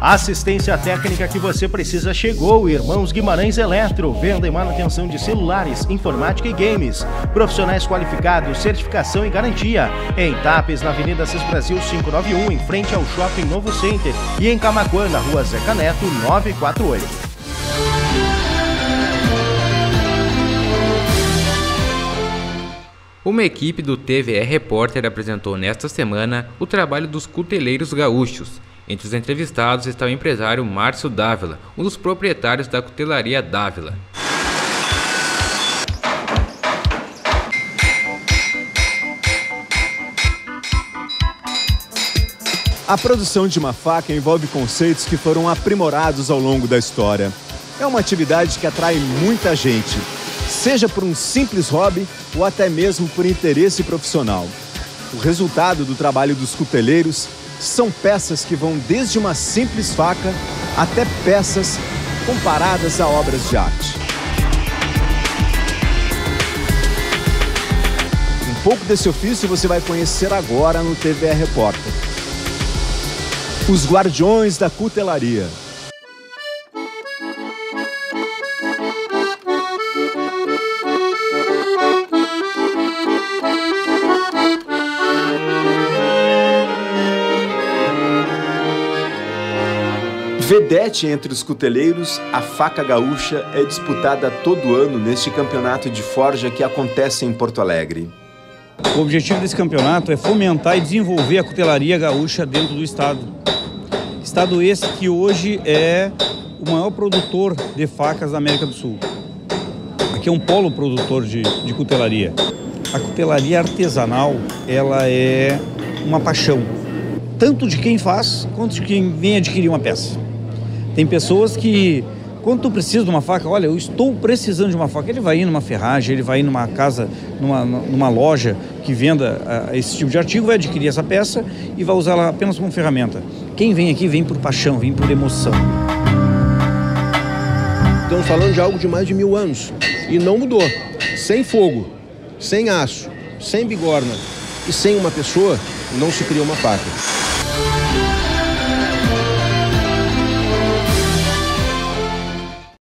A assistência técnica que você precisa chegou, Irmãos Guimarães Eletro, venda e manutenção de celulares, informática e games. Profissionais qualificados, certificação e garantia. Em Tapes, na Avenida Cis Brasil 591, em frente ao Shopping Novo Center. E em Camacuã, na Rua Zeca Neto 948. Uma equipe do TVE Repórter apresentou nesta semana o trabalho dos cuteleiros gaúchos, entre os entrevistados está o empresário Márcio Dávila, um dos proprietários da cutelaria Dávila. A produção de uma faca envolve conceitos que foram aprimorados ao longo da história. É uma atividade que atrai muita gente, seja por um simples hobby ou até mesmo por interesse profissional. O resultado do trabalho dos cuteleiros são peças que vão desde uma simples faca até peças comparadas a obras de arte. Um pouco desse ofício você vai conhecer agora no TVR Repórter. Os Guardiões da Cutelaria. Vedete entre os cuteleiros, a faca gaúcha é disputada todo ano neste campeonato de forja que acontece em Porto Alegre. O objetivo desse campeonato é fomentar e desenvolver a cutelaria gaúcha dentro do estado. Estado esse que hoje é o maior produtor de facas da América do Sul. Aqui é um polo produtor de, de cutelaria. A cutelaria artesanal, ela é uma paixão, tanto de quem faz quanto de quem vem adquirir uma peça. Tem pessoas que, quando tu precisa de uma faca, olha, eu estou precisando de uma faca, ele vai ir numa ferragem, ele vai ir numa casa, numa, numa loja que venda uh, esse tipo de artigo, vai adquirir essa peça e vai usá-la apenas como ferramenta. Quem vem aqui vem por paixão, vem por emoção. Estamos falando de algo de mais de mil anos e não mudou. Sem fogo, sem aço, sem bigorna e sem uma pessoa, não se cria uma faca.